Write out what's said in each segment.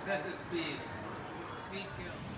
Excessive speed. Speed kills.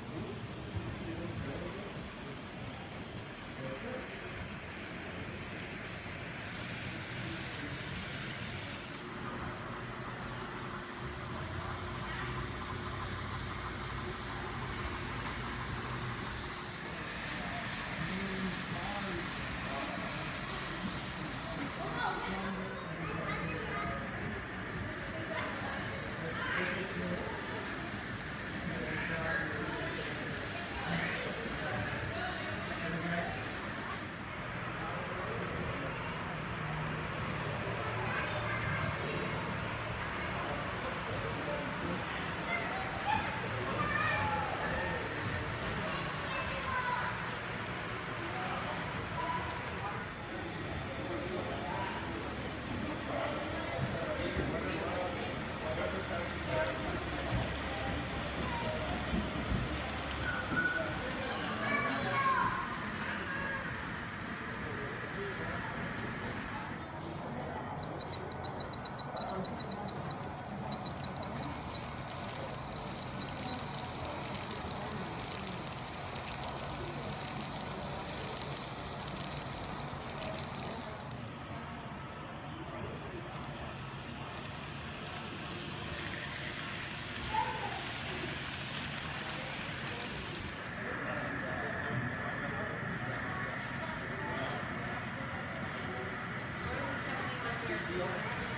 Here.